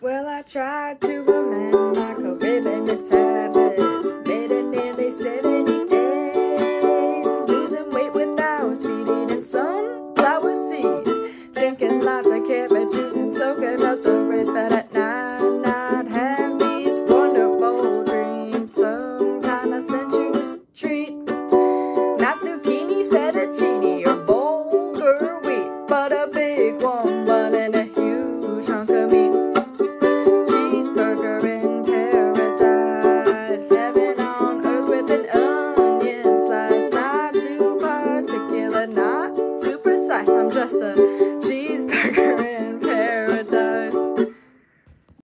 Well, I tried to amend my Caribbean habits. Made it nearly 70 days. Losing weight without speeding and sunflower seeds. Drinking lots of carrot juice and soaking up the rays. But at night, I'd have these wonderful dreams. Some kind of sensuous treat. Not zucchini, fettuccine, or bulgur wheat. But a big one, but and a huge chunk of meat. I'm just a